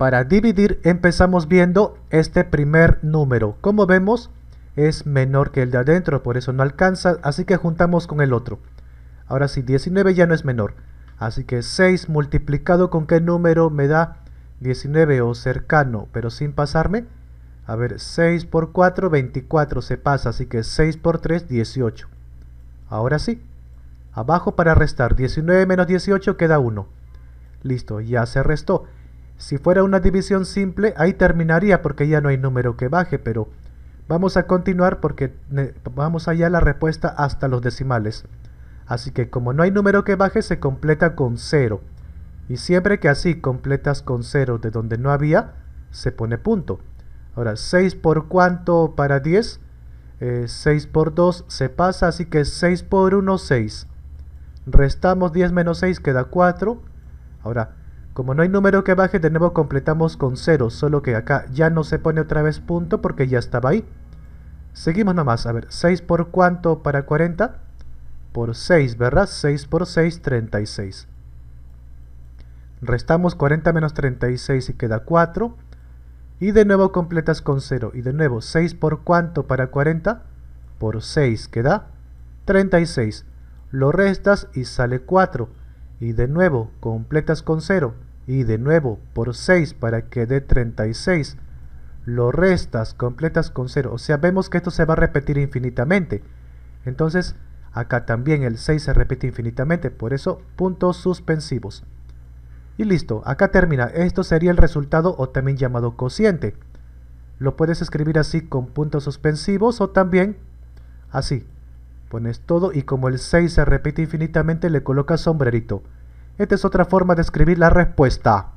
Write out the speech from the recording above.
Para dividir empezamos viendo este primer número. Como vemos es menor que el de adentro, por eso no alcanza, así que juntamos con el otro. Ahora sí, 19 ya no es menor. Así que 6 multiplicado con qué número me da 19 o cercano, pero sin pasarme. A ver, 6 por 4, 24 se pasa, así que 6 por 3, 18. Ahora sí. Abajo para restar, 19 menos 18 queda 1. Listo, ya se restó. Si fuera una división simple, ahí terminaría porque ya no hay número que baje, pero vamos a continuar porque vamos allá la respuesta hasta los decimales. Así que como no hay número que baje, se completa con 0. Y siempre que así completas con 0 de donde no había, se pone punto. Ahora, 6 por cuánto para 10? 6 eh, por 2 se pasa, así que 6 por 1, 6. Restamos 10 menos 6, queda 4. Ahora, como no hay número que baje, de nuevo completamos con 0, solo que acá ya no se pone otra vez punto porque ya estaba ahí. Seguimos nomás, a ver, 6 por cuánto para 40? Por 6, ¿verdad? 6 por 6, 36. Restamos 40 menos 36 y queda 4. Y de nuevo completas con 0. Y de nuevo, 6 por cuánto para 40? Por 6 queda 36. Lo restas y sale 4 y de nuevo completas con 0 y de nuevo por 6 para que dé 36 lo restas, completas con 0 o sea vemos que esto se va a repetir infinitamente. Entonces acá también el 6 se repite infinitamente por eso puntos suspensivos. Y listo, acá termina. Esto sería el resultado o también llamado cociente. Lo puedes escribir así con puntos suspensivos o también así. Pones todo y como el 6 se repite infinitamente le colocas sombrerito. Esta es otra forma de escribir la respuesta.